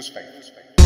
respect. respect.